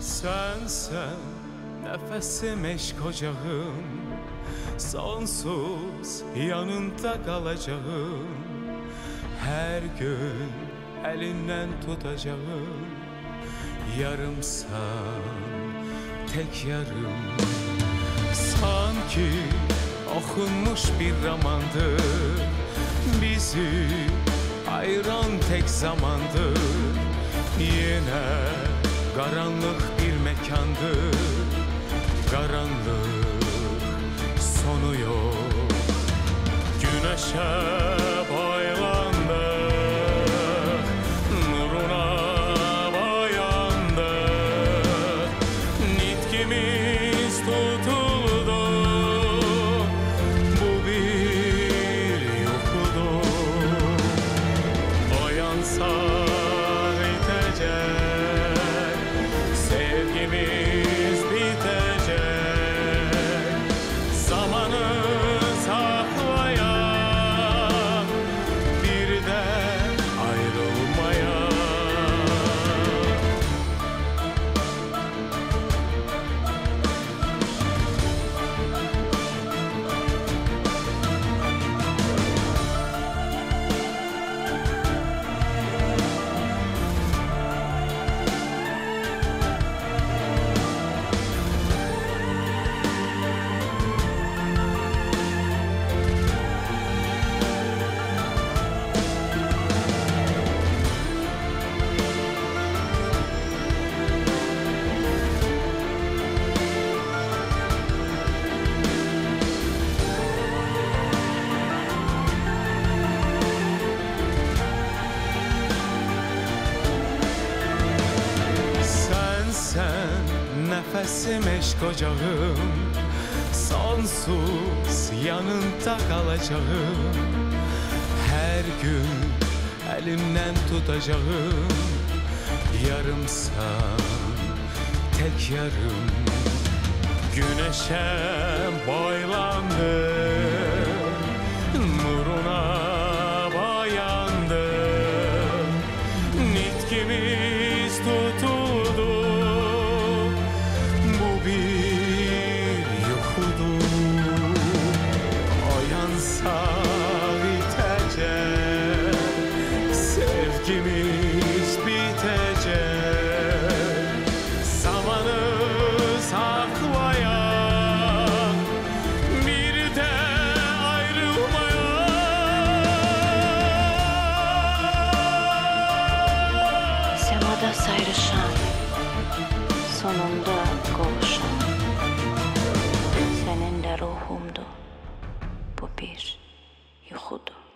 Sen sen nefesim eşk ocağım Sonsuz yanında kalacağım. Her gün elinden tutacağım. Yarımsan tek yarım. Sanki okunmuş bir romandır. Bizi ayıran tek zamandır. Yine karanlık bir mekandır. Karanlık sonu yok. Boylandık nefesim eşk ocağım Sonsuz yanında kalacağım. Her gün elimden tutacağım. Yarımsan tek yarım. Güneşe boylandı Sevgimiz bitecek Zamanı saklayan Bir de ayrılmayan Semada sayrışan, sonunda kavuşan. Senin de ruhumdu, bu bir yuhudu.